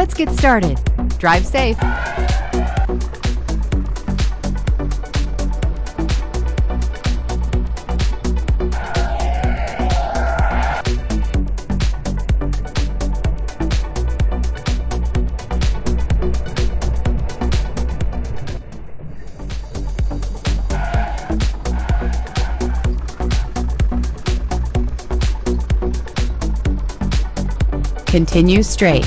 Let's get started. Drive safe. Continue straight.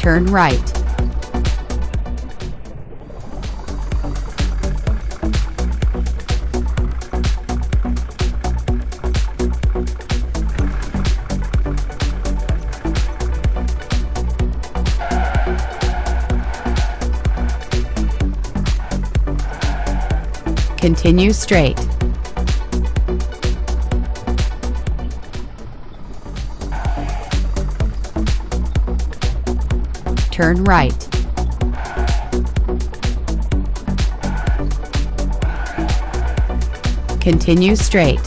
Turn right. Continue straight. Turn right. Continue straight.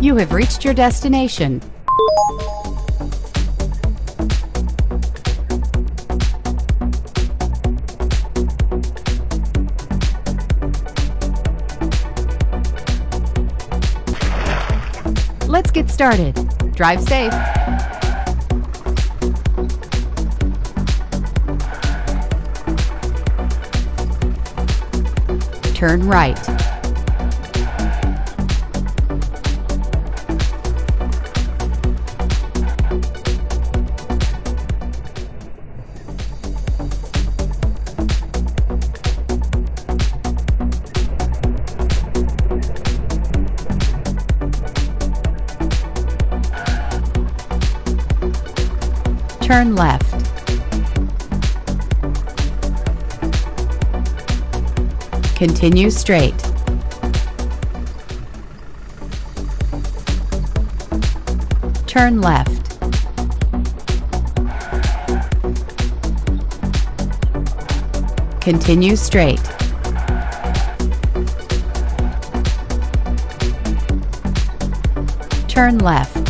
You have reached your destination. Let's get started. Drive safe. Turn right. Turn left. Continue straight. Turn left. Continue straight. Turn left.